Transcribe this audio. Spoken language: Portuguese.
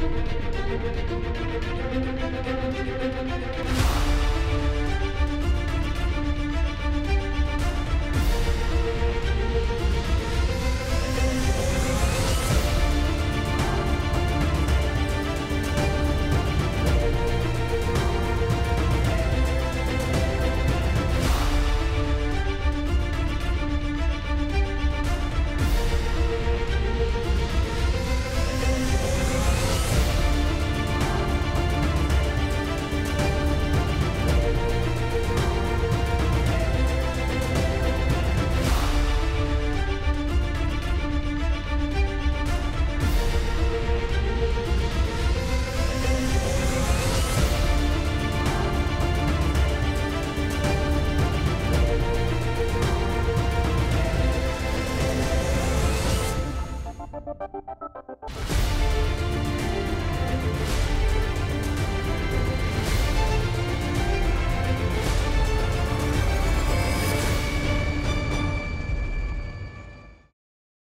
Música